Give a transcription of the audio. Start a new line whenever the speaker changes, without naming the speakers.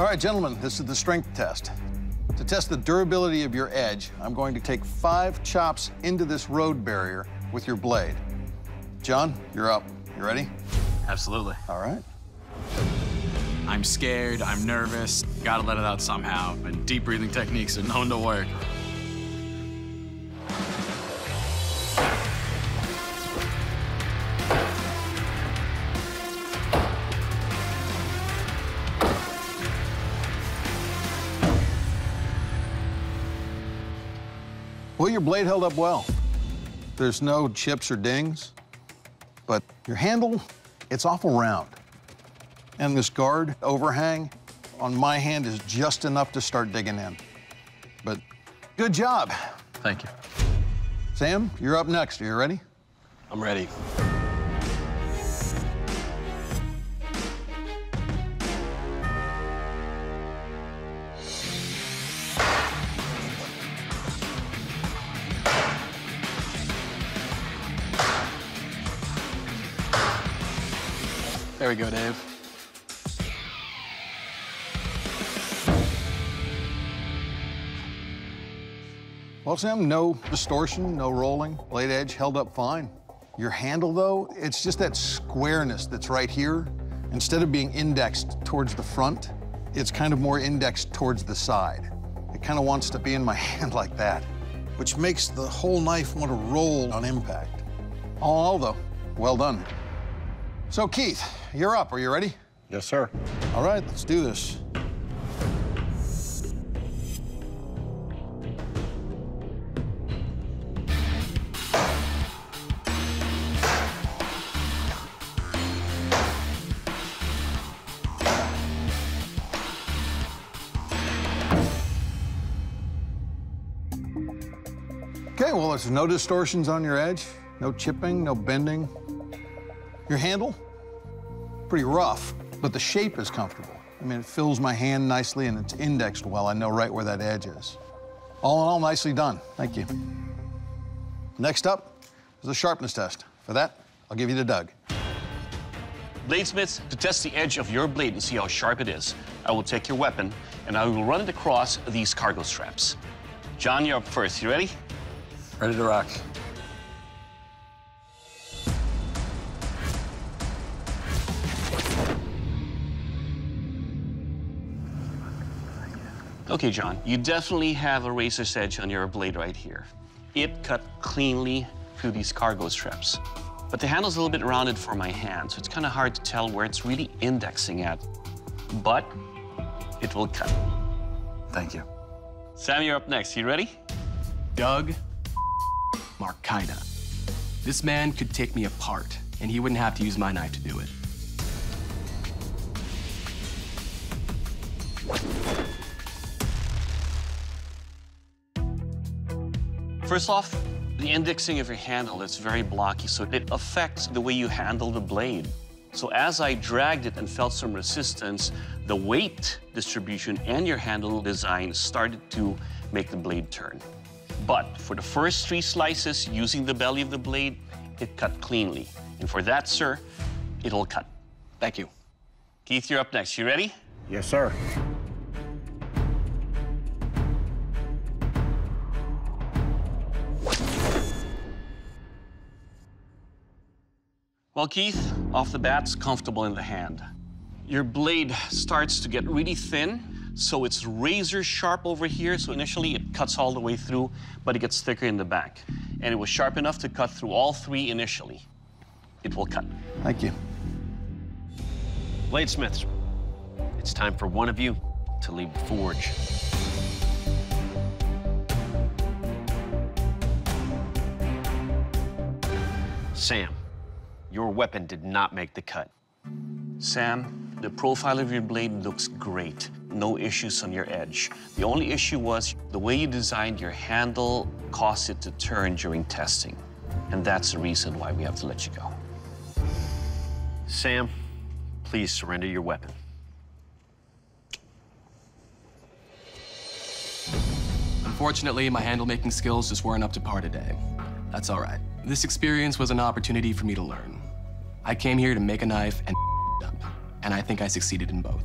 All right, gentlemen, this is the strength test. To test the durability of your edge, I'm going to take five chops into this road barrier with your blade. John, you're up. You ready?
Absolutely.
All right.
I'm scared, I'm nervous, gotta let it out somehow, and deep breathing techniques are known to work.
Well, your blade held up well. There's no chips or dings, but your handle, it's awful round. And this guard overhang on my hand is just enough to start digging in. But good job.
Thank you.
Sam, you're up next. Are you ready?
I'm ready. There we go, Dave.
Well, Sam, no distortion, no rolling. Blade edge held up fine. Your handle, though, it's just that squareness that's right here. Instead of being indexed towards the front, it's kind of more indexed towards the side. It kind of wants to be in my hand like that, which makes the whole knife want to roll on impact. All in all, though, well done. So, Keith, you're up. Are you ready?
Yes, sir.
All right, let's do this. Okay, well, there's no distortions on your edge, no chipping, no bending. Your handle, pretty rough, but the shape is comfortable. I mean, it fills my hand nicely and it's indexed well. I know right where that edge is. All in all, nicely done. Thank you. Next up is the sharpness test. For that, I'll give you to Doug.
Bladesmiths, to test the edge of your blade and see how sharp it is, I will take your weapon and I will run it across these cargo straps. John, you're up first. You ready?
Ready to rock.
Okay, John, you definitely have a razor's edge on your blade right here. It cut cleanly through these cargo straps. But the handle's a little bit rounded for my hand, so it's kind of hard to tell where it's really indexing at. But it will cut.
Thank you.
Sam, you're up next. You ready?
Doug Marcaida. This man could take me apart, and he wouldn't have to use my knife to do it.
First off, the indexing of your handle is very blocky, so it affects the way you handle the blade. So as I dragged it and felt some resistance, the weight distribution and your handle design started to make the blade turn. But for the first three slices, using the belly of the blade, it cut cleanly. And for that, sir, it'll cut.
Thank you.
Keith, you're up next. You ready?
Yes, sir.
Well, Keith, off the bat, it's comfortable in the hand. Your blade starts to get really thin, so it's razor sharp over here. So initially it cuts all the way through, but it gets thicker in the back. And it was sharp enough to cut through all three initially. It will cut.
Thank you.
Bladesmiths, it's time for one of you to leave the forge. Sam, your weapon did not make the cut.
Sam, the profile of your blade looks great. No issues on your edge. The only issue was the way you designed your handle caused it to turn during testing. And that's the reason why we have to let you go.
Sam, please surrender your weapon.
Unfortunately, my handle making skills just weren't up to par today. That's all right. This experience was an opportunity for me to learn. I came here to make a knife and up, and I think I succeeded in both.